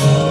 Oh.